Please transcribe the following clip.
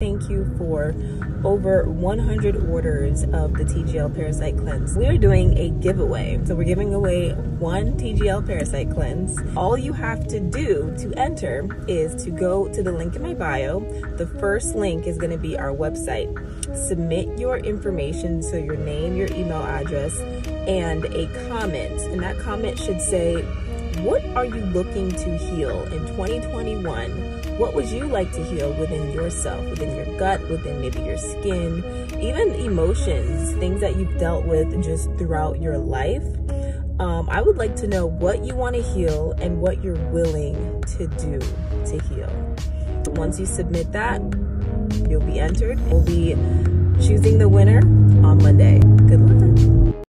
Thank you for over 100 orders of the TGL Parasite Cleanse. We are doing a giveaway. So we're giving away one TGL Parasite Cleanse. All you have to do to enter is to go to the link in my bio. The first link is gonna be our website. Submit your information, so your name, your email address, and a comment. And that comment should say, what are you looking to heal in 2021? What would you like to heal within yourself, within your gut, within maybe your skin, even emotions, things that you've dealt with just throughout your life? Um, I would like to know what you want to heal and what you're willing to do to heal. Once you submit that, you'll be entered. We'll be